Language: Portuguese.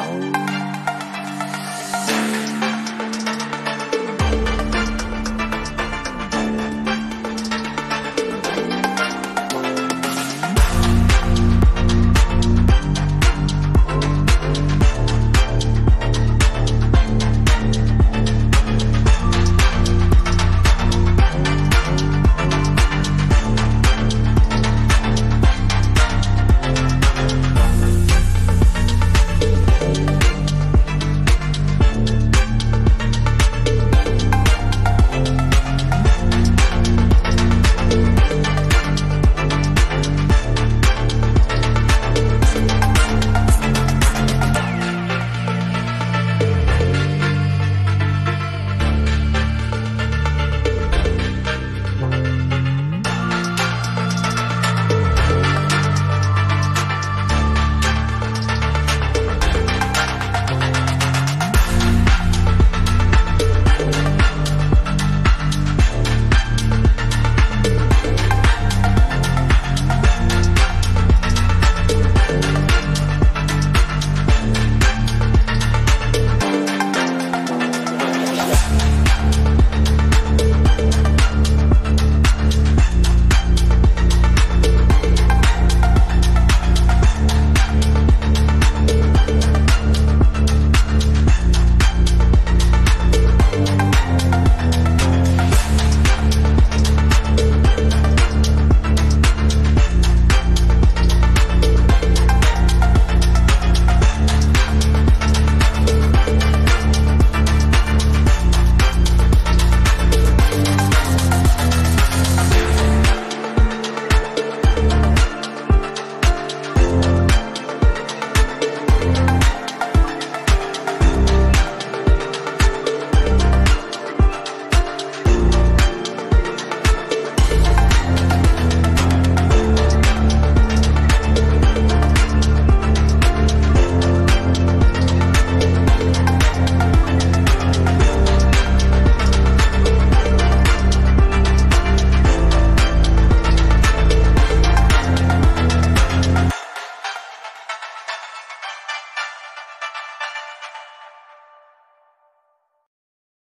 Tchau.